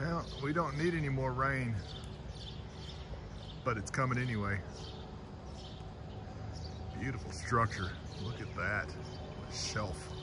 Well, we don't need any more rain, but it's coming anyway. Beautiful structure. Look at that. Shelf.